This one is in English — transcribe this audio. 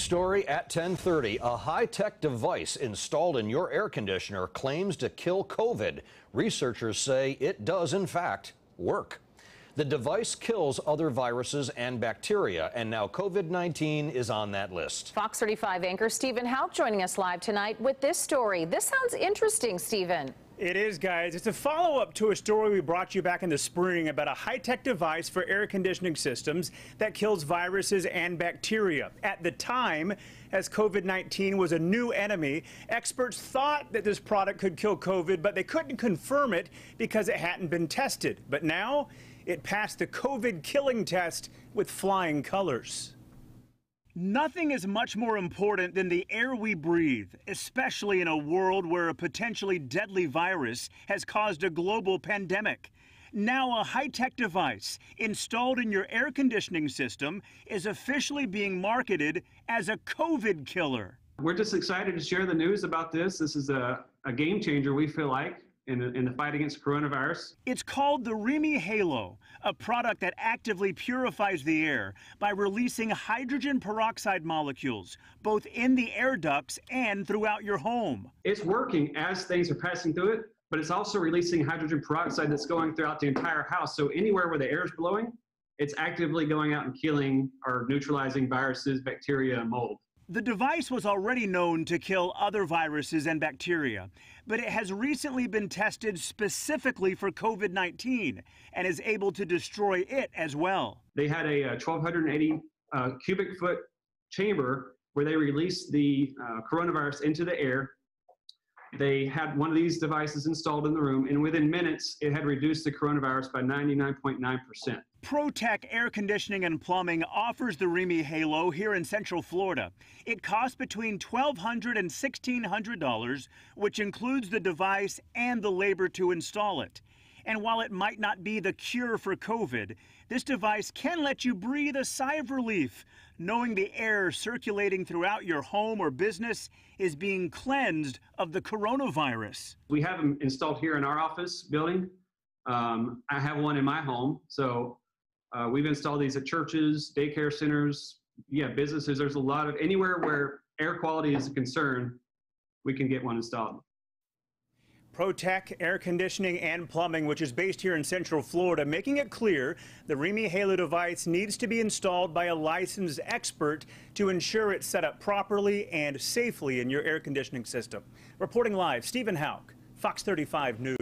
Story at 1030. A high-tech device installed in your air conditioner claims to kill COVID. Researchers say it does, in fact, work. The device kills other viruses and bacteria, and now COVID-19 is on that list. Fox 35 anchor Stephen Houck joining us live tonight with this story. This sounds interesting, Stephen. It is, guys. It's a follow-up to a story we brought you back in the spring about a high-tech device for air conditioning systems that kills viruses and bacteria. At the time, as COVID-19 was a new enemy, experts thought that this product could kill COVID, but they couldn't confirm it because it hadn't been tested. But now, it passed the COVID killing test with flying colors. Nothing is much more important than the air we breathe, especially in a world where a potentially deadly virus has caused a global pandemic. Now, a high tech device installed in your air conditioning system is officially being marketed as a COVID killer. We're just excited to share the news about this. This is a, a game changer, we feel like in the, in the fight against coronavirus. It's called the REME Halo, a product that actively purifies the air by releasing hydrogen peroxide molecules, both in the air ducts and throughout your home. It's working as things are passing through it, but it's also releasing hydrogen peroxide that's going throughout the entire house. So anywhere where the air is blowing, it's actively going out and killing or neutralizing viruses, bacteria, and mold. The device was already known to kill other viruses and bacteria, but it has recently been tested specifically for COVID 19 and is able to destroy it as well. They had a, 1,280 uh, cubic foot chamber where they released the uh, coronavirus into the air. They had one of these devices installed in the room, and within minutes, it had reduced the coronavirus by 99.9%. ProTech Air Conditioning and Plumbing offers the REME Halo here in Central Florida. It costs between $1,200 and $1,600, which includes the device and the labor to install it. And while it might not be the cure for COVID, this device can let you breathe a sigh of relief, knowing the air circulating throughout your home or business is being cleansed of the coronavirus. We have them installed here in our office building. Um, I have one in my home, so uh, we've installed these at churches, daycare centers, yeah, businesses. There's a lot of anywhere where air quality is a concern, we can get one installed. ProTech Air Conditioning and Plumbing, which is based here in Central Florida, making it clear the REME Halo device needs to be installed by a licensed expert to ensure it's set up properly and safely in your air conditioning system. Reporting live, Stephen Houck, Fox 35 News.